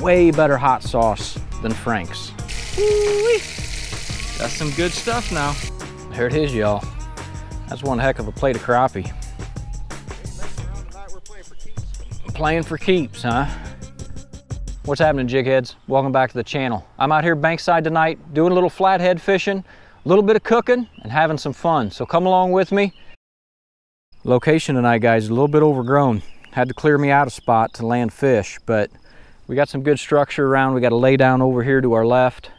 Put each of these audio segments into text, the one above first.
Way better hot sauce than Frank's. That's some good stuff now. There it is, y'all. That's one heck of a plate of crappie. Playing for keeps, huh? What's happening, jigheads? Welcome back to the channel. I'm out here bankside tonight doing a little flathead fishing, a little bit of cooking, and having some fun. So come along with me. Location tonight, guys, a little bit overgrown. Had to clear me out a spot to land fish, but we got some good structure around. We got a lay down over here to our left.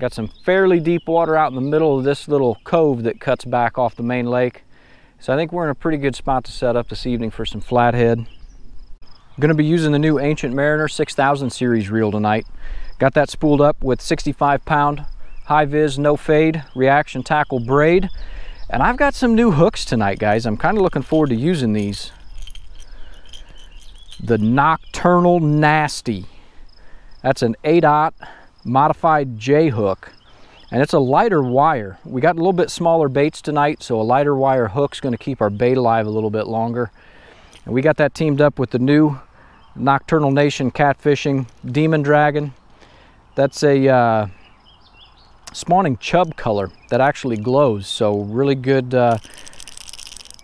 Got some fairly deep water out in the middle of this little cove that cuts back off the main lake. So I think we're in a pretty good spot to set up this evening for some flathead. I'm gonna be using the new Ancient Mariner 6000 series reel tonight. Got that spooled up with 65 pound high vis, no fade, reaction tackle braid. And I've got some new hooks tonight, guys. I'm kind of looking forward to using these. The Nocturnal Nasty. That's an 8-aught modified J hook and it's a lighter wire. We got a little bit smaller baits tonight, so a lighter wire hook's gonna keep our bait alive a little bit longer. And we got that teamed up with the new Nocturnal Nation Catfishing Demon Dragon. That's a uh, spawning chub color that actually glows, so really good, uh,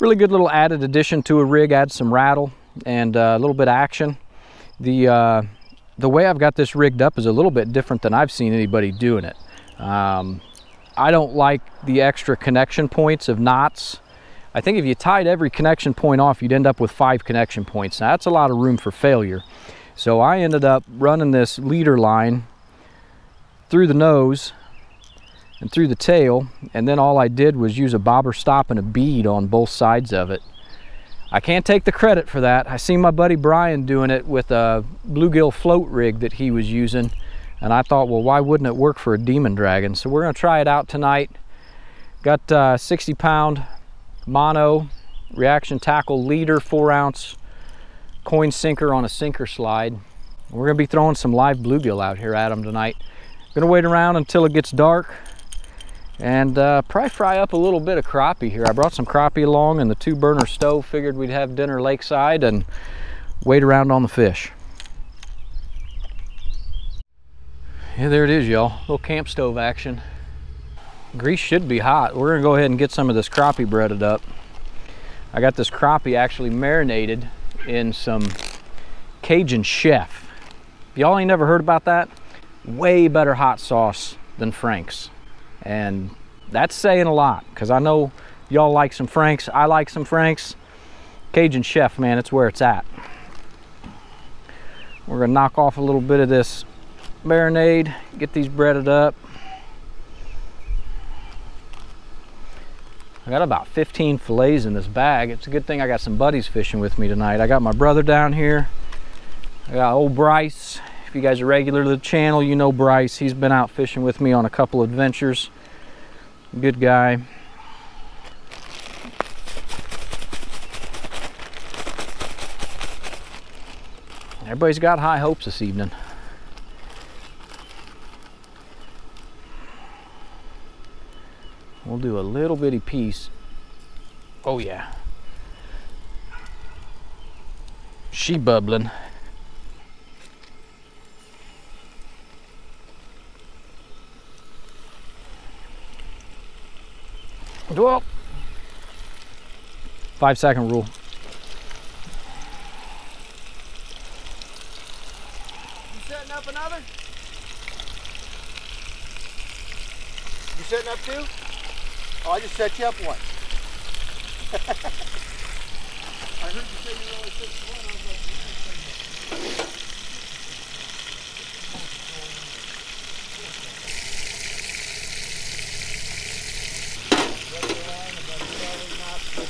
really good little added addition to a rig, adds some rattle and uh, a little bit of action. The uh, the way I've got this rigged up is a little bit different than I've seen anybody doing it. Um, I don't like the extra connection points of knots. I think if you tied every connection point off, you'd end up with five connection points. Now, that's a lot of room for failure. So I ended up running this leader line through the nose and through the tail, and then all I did was use a bobber stop and a bead on both sides of it. I can't take the credit for that. I seen my buddy Brian doing it with a bluegill float rig that he was using. And I thought, well, why wouldn't it work for a Demon Dragon? So we're gonna try it out tonight. Got uh, 60 pound mono reaction tackle leader, four ounce coin sinker on a sinker slide. We're gonna be throwing some live bluegill out here at them tonight. Gonna wait around until it gets dark and uh, probably fry up a little bit of crappie here. I brought some crappie along and the two burner stove. Figured we'd have dinner lakeside and wait around on the fish. Yeah, there it is, y'all. Little camp stove action. Grease should be hot. We're gonna go ahead and get some of this crappie breaded up. I got this crappie actually marinated in some Cajun Chef. Y'all ain't never heard about that? Way better hot sauce than Frank's. And that's saying a lot because I know y'all like some Franks. I like some Franks. Cajun Chef, man, it's where it's at. We're gonna knock off a little bit of this marinade, get these breaded up. I got about 15 fillets in this bag. It's a good thing I got some buddies fishing with me tonight. I got my brother down here. I got old Bryce. If you guys are regular to the channel, you know Bryce. He's been out fishing with me on a couple of adventures. Good guy. Everybody's got high hopes this evening. We'll do a little bitty piece. Oh yeah. She bubbling. Well, five second rule. You setting up another? You setting up two? Oh, I just set you up one. I heard you say you only set one.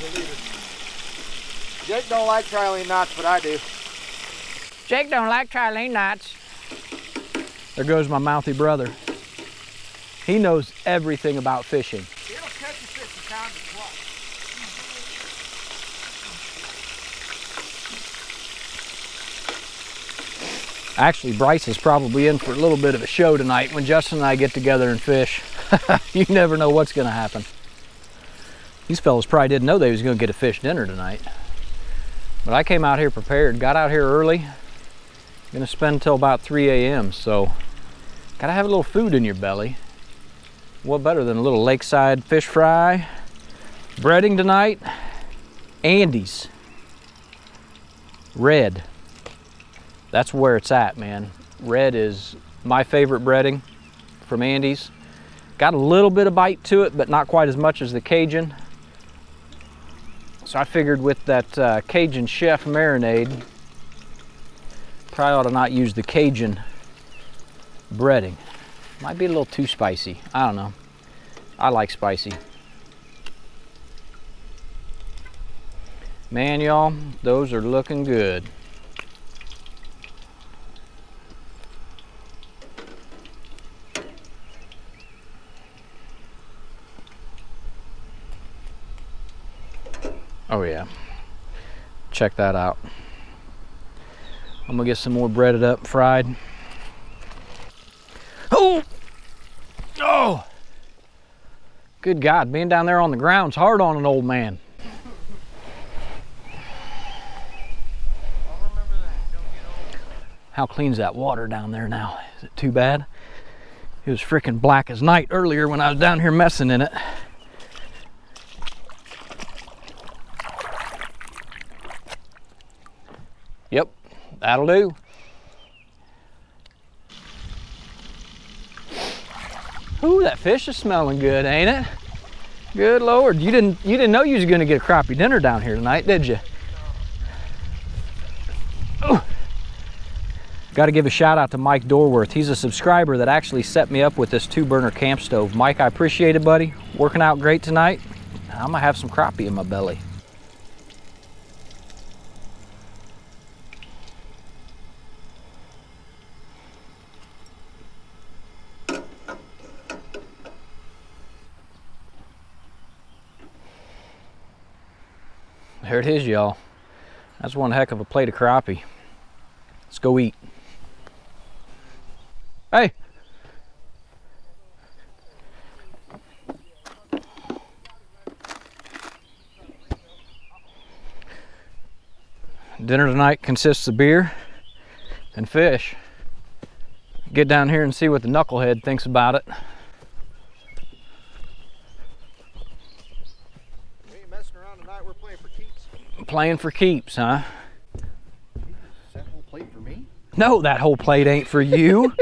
I was like, you only set Jake don't like trilene knots, but I do. Jake don't like trilene knots. There goes my mouthy brother. He knows everything about fishing. It'll catch a fish a pound plus. Actually, Bryce is probably in for a little bit of a show tonight when Justin and I get together and fish. you never know what's gonna happen. These fellas probably didn't know they was gonna get a fish dinner tonight. But I came out here prepared, got out here early, Gonna spend till about 3 a.m. So gotta have a little food in your belly. What better than a little lakeside fish fry? Breading tonight. Andy's. Red. That's where it's at, man. Red is my favorite breading from Andy's. Got a little bit of bite to it, but not quite as much as the Cajun. So I figured with that uh, Cajun Chef marinade, probably ought to not use the Cajun breading. Might be a little too spicy. I don't know. I like spicy. Man, y'all, those are looking good. Oh yeah. Check that out. I'm gonna get some more breaded up, fried. Oh! Oh! Good God, being down there on the ground's hard on an old man. How clean's that water down there now? Is it too bad? It was freaking black as night earlier when I was down here messing in it. Yep, that'll do. Ooh, that fish is smelling good, ain't it? Good lord, you didn't you didn't know you was gonna get a crappie dinner down here tonight, did you? Got to give a shout out to Mike Dorworth. He's a subscriber that actually set me up with this two burner camp stove. Mike, I appreciate it, buddy. Working out great tonight. I'm gonna have some crappie in my belly. There it is, y'all. That's one heck of a plate of crappie. Let's go eat. Hey. Dinner tonight consists of beer and fish. Get down here and see what the knucklehead thinks about it. We ain't messing around tonight. We're playing for keeps. Playing for keeps, huh? That whole plate for me? No, that whole plate ain't for you.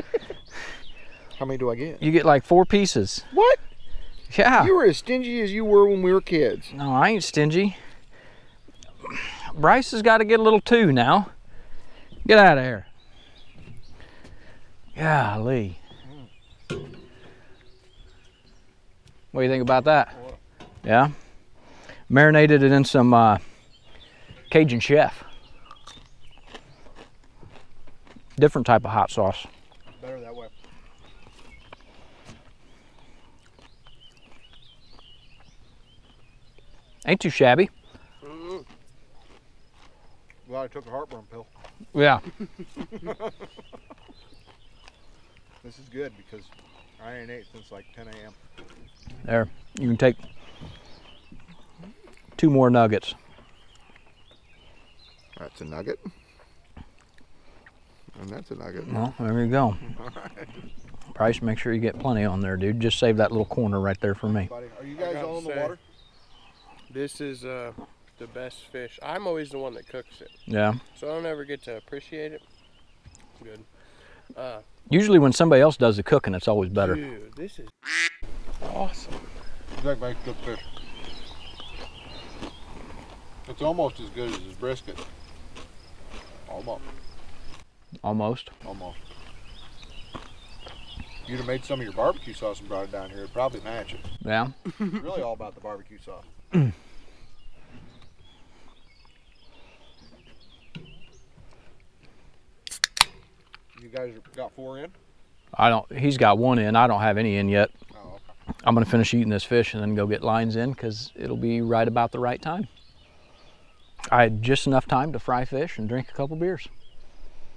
How many do I get? you get like four pieces. What? Yeah. You were as stingy as you were when we were kids. No, I ain't stingy. Bryce has got to get a little too now. Get out of here. Golly. What do you think about that? Yeah? Marinated it in some uh, Cajun Chef. Different type of hot sauce. Better that way. Ain't too shabby. Mm-hmm. Well, I took a heartburn pill. Yeah. This is good because I ain't ate since like 10 a.m. There. You can take two more nuggets. That's a nugget. And that's a nugget. Well, there you go. Bryce, make sure you get plenty on there, dude. Just save that little corner right there for me. Are you guys all in the say- water? This is uh, the best fish. I'm always the one that cooks it, Yeah. so I don't ever get to appreciate it. Good. Uh, Usually when somebody else does the cooking, it's always better. Dude, this is awesome. That makes good fish. It's almost as good as his brisket. Almost. Almost. Almost. You'd have made some of your barbecue sauce and brought it down here. It'd probably match it. Yeah. Really all about the barbecue sauce. you guys got four in? I don't. He's got one in. I don't have any in yet. Oh, okay. I'm gonna finish eating this fish and then go get lines in because it'll be right about the right time. I had just enough time to fry fish and drink a couple beers.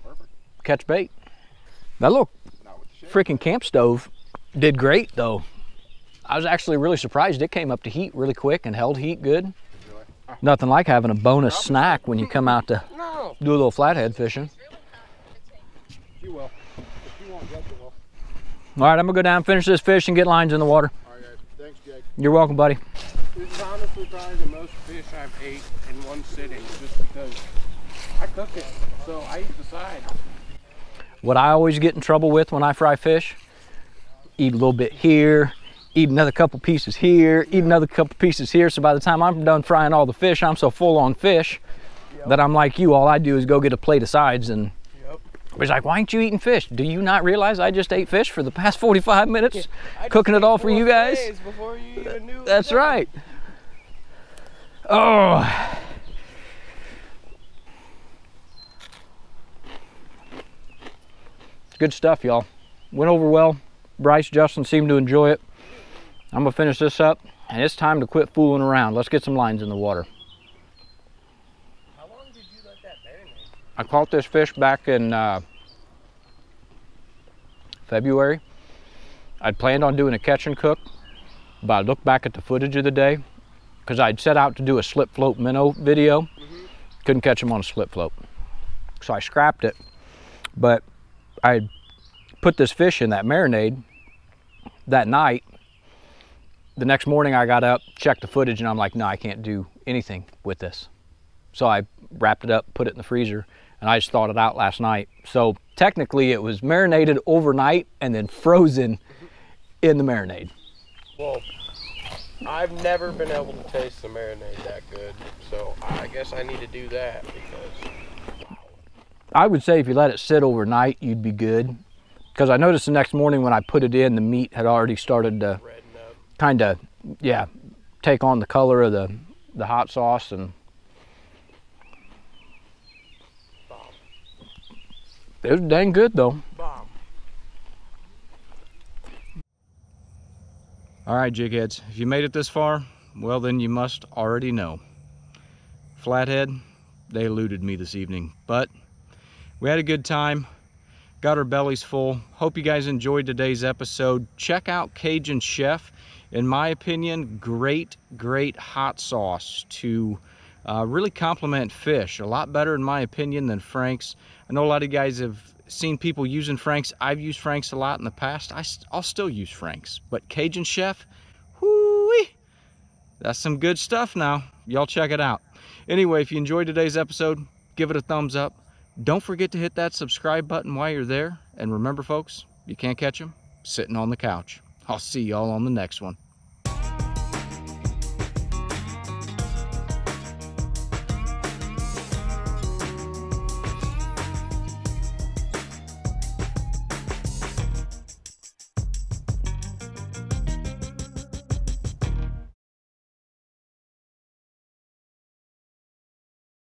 Perfect. Catch bait. That little Not with the shake. freaking camp stove did great though. I was actually really surprised it came up to heat really quick and held heat good. Nothing like having a bonus snack when you come out to No. do a little flathead fishing. You will. If you will. All right, I'm gonna go down, finish this fish, and get lines in the water. All right, guys. Thanks, Jake. You're welcome, buddy. This is honestly probably the most fish I've ate one sitting, just because I cook it, so I eat the sides. What I always get in trouble with when I fry fish, eat a little bit here, eat another couple pieces here, eat another couple pieces here. So by the time I'm done frying all the fish, I'm so full on fish that I'm like you. All I do is go get a plate of sides and Yep. He's like, why aren't you eating fish? Do you not realize I just ate fish for the past 45 minutes, I cooking it all for you guys? Before you even knew That's right. Oh. Good stuff, y'all. Went over well. Bryce, Justin seemed to enjoy it. I'm gonna finish this up, and it's time to quit fooling around. Let's get some lines in the water. How long did you let that marinate? I caught this fish back in uh, February. I'd planned on doing a catch and cook, but I looked back at the footage of the day because I'd set out to do a slip float minnow video. Couldn't catch them on a slip float. So I scrapped it, but I put this fish in that marinade that night. The next morning I got up, checked the footage, and I'm like, no, I can't do anything with this. So I wrapped it up, put it in the freezer, and I just thawed it out last night. So technically it was marinated overnight and then frozen in the marinade. Well, I've never been able to taste the marinade that good, so I guess I need to do that because I would say if you let it sit overnight, you'd be good. Because I noticed the next morning when I put it in, the meat had already started to kind of, yeah, take on the color of the, the hot sauce. And Bomb. it was dang good though. Bomb. All right, jigheads, if you made it this far, well, then you must already know. Flathead, they eluded me this evening, but we had a good time. Got our bellies full. Hope you guys enjoyed today's episode. Check out Cajun Chef. In my opinion, great, great hot sauce to uh, really complement fish. A lot better, in my opinion, than Frank's. I know a lot of you guys have seen people using Frank's. I've used Frank's a lot in the past. I, will still use Frank's. But Cajun Chef, whoo that's some good stuff now. Y'all check it out. Anyway, if you enjoyed today's episode, give it a thumbs up. Don't forget to hit that subscribe button while you're there. And remember, folks, you can't catch them sitting on the couch. I'll see y'all on the next one.